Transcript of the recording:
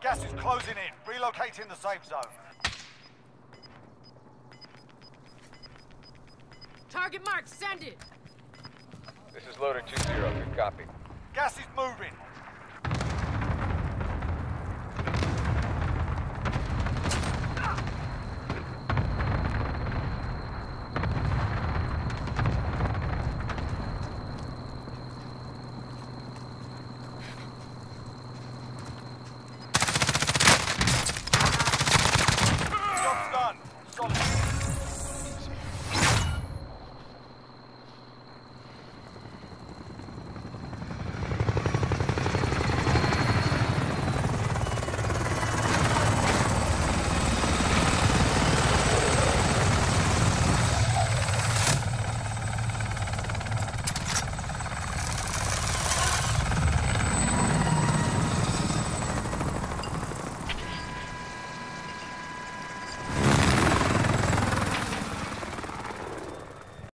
Gas is closing in. Relocating the safe zone. Target mark, send it! This is loader 2-0. Good copy. Gas is moving. Go.